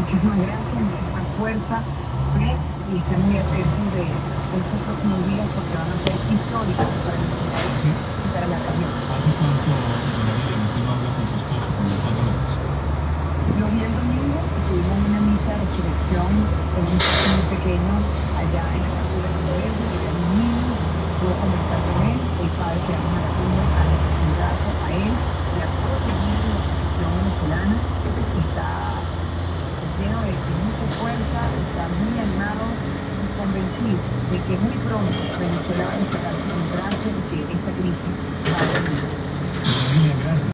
Muchísimas gracias, muchísimas fuerza, fe y estén muy atentos de estos próximos días porque van a ser históricos para nuestro país y para la región. ¿Hace cuánto, Miriam, usted no habla con su esposo, con Leopoldo López? Lo vi el domingo y tuvimos una misa de resurrección en un sitio muy pequeño allá en la capilla de Lorenzo, y a un niño, pudo conversar con él, el padre que vamos a la tumba, a nuestro brazo, a él y a todos los niños de la selección venezolana, está lleno de, de está muy animado y convencido de que muy pronto los venezolanos se